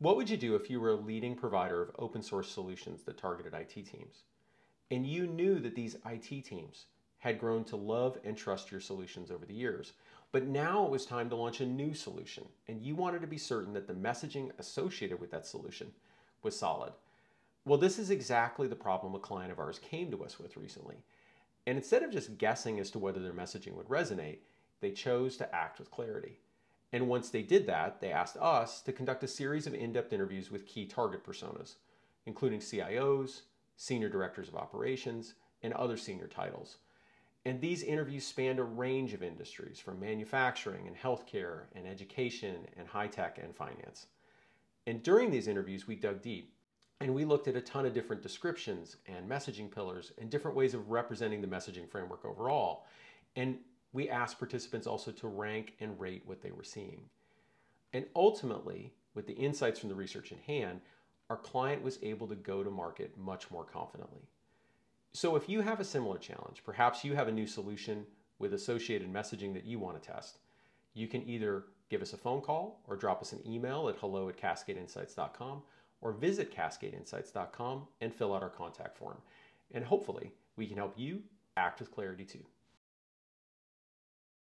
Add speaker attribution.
Speaker 1: What would you do if you were a leading provider of open source solutions that targeted IT teams? And you knew that these IT teams had grown to love and trust your solutions over the years. But now it was time to launch a new solution, and you wanted to be certain that the messaging associated with that solution was solid. Well, this is exactly the problem a client of ours came to us with recently. And instead of just guessing as to whether their messaging would resonate, they chose to act with clarity. And once they did that, they asked us to conduct a series of in depth interviews with key target personas, including CIOs, senior directors of operations, and other senior titles. And these interviews spanned a range of industries from manufacturing and healthcare and education and high tech and finance. And during these interviews, we dug deep and we looked at a ton of different descriptions and messaging pillars and different ways of representing the messaging framework overall. And we asked participants also to rank and rate what they were seeing. And ultimately, with the insights from the research in hand, our client was able to go to market much more confidently. So if you have a similar challenge, perhaps you have a new solution with associated messaging that you want to test, you can either give us a phone call or drop us an email at hello at cascadeinsights.com or visit cascadeinsights.com and fill out our contact form. And hopefully, we can help you act with clarity too.